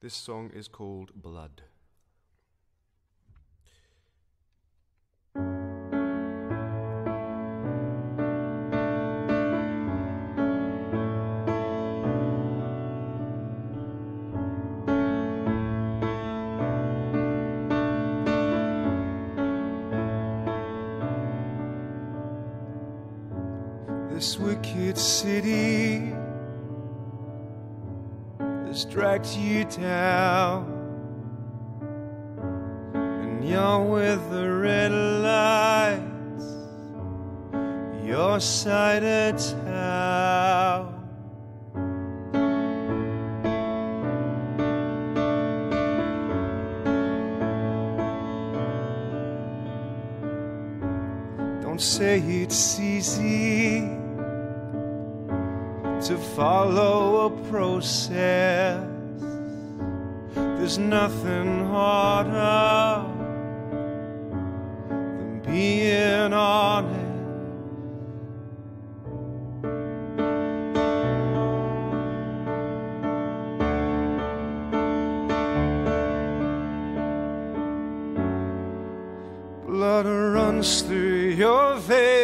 This song is called Blood. This wicked city dragged you down, and you're with the red lights, your side of town. Don't say it's easy to follow a process. There's nothing harder than being honest. Blood runs through your veins.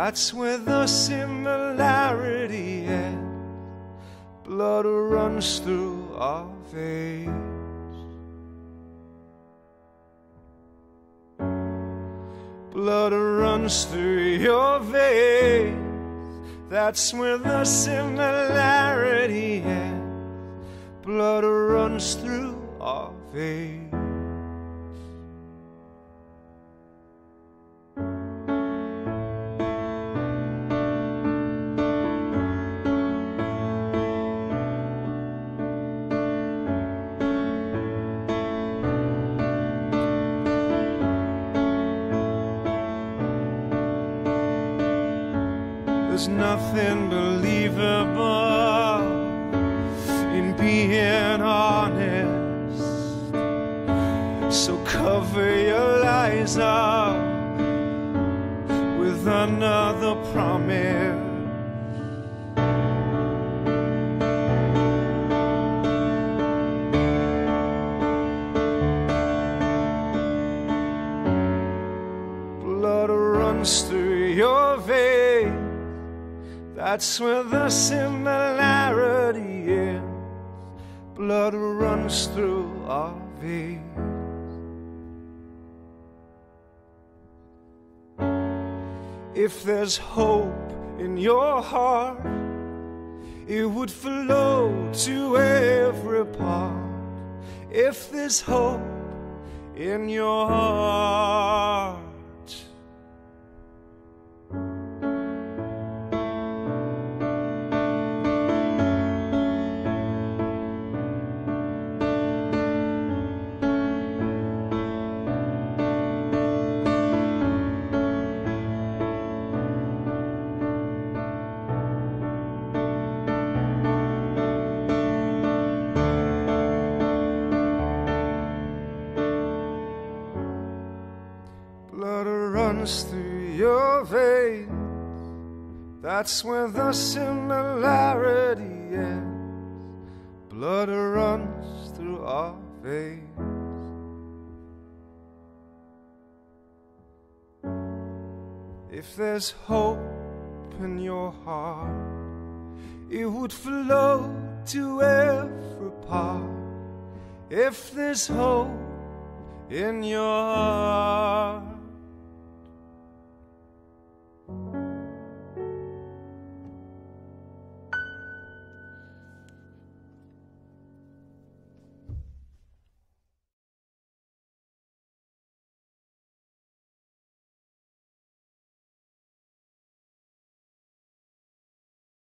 That's where the similarity ends. Blood runs through our veins. Blood runs through your veins. That's where the similarity ends. Blood runs through our veins. There's nothing believable in being honest. So cover your lies up with another promise. Blood runs through your veins. That's where the similarity ends. Blood runs through our veins. If there's hope in your heart, it would flow to every part. If there's hope in your heart. Runs through your veins. That's where the similarity ends. Blood runs through our veins. If there's hope in your heart, it would flow to every part. If there's hope in your heart.